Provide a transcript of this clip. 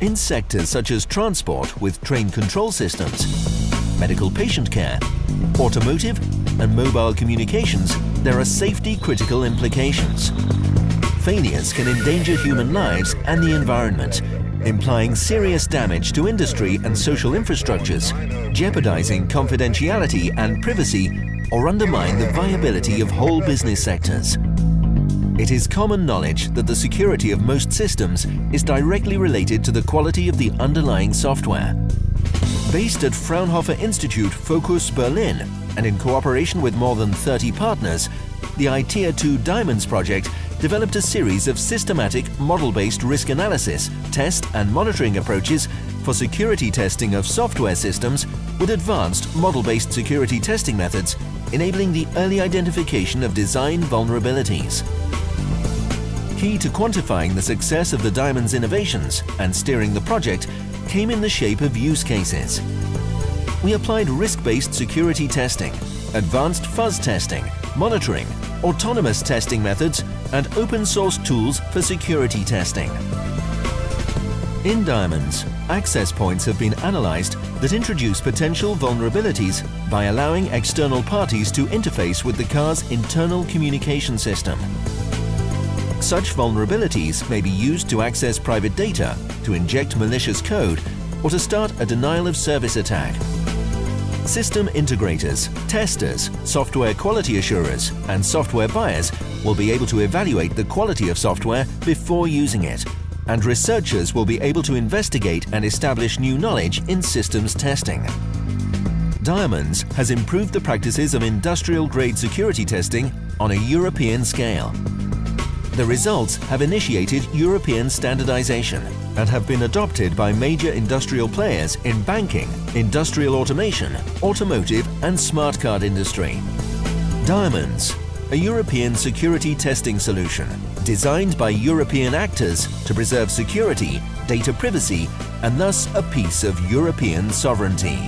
In sectors such as transport with train control systems, medical patient care, automotive and mobile communications, there are safety critical implications. Failures can endanger human lives and the environment, implying serious damage to industry and social infrastructures, jeopardizing confidentiality and privacy, or undermine the viability of whole business sectors. It is common knowledge that the security of most systems is directly related to the quality of the underlying software. Based at Fraunhofer Institute FOKUS Berlin and in cooperation with more than 30 partners, the ITEA 2 Diamonds project developed a series of systematic model-based risk analysis, test and monitoring approaches for security testing of software systems with advanced model-based security testing methods enabling the early identification of design vulnerabilities. Key to quantifying the success of the Diamonds innovations and steering the project came in the shape of use cases. We applied risk-based security testing, advanced fuzz testing, monitoring, autonomous testing methods and open source tools for security testing. In Diamonds, access points have been analyzed that introduce potential vulnerabilities by allowing external parties to interface with the car's internal communication system. Such vulnerabilities may be used to access private data, to inject malicious code, or to start a denial of service attack. System integrators, testers, software quality assurers and software buyers will be able to evaluate the quality of software before using it and researchers will be able to investigate and establish new knowledge in systems testing. Diamonds has improved the practices of industrial-grade security testing on a European scale. The results have initiated European standardization and have been adopted by major industrial players in banking, industrial automation, automotive and smart card industry. Diamonds, a European security testing solution designed by European actors to preserve security, data privacy and thus a piece of European sovereignty.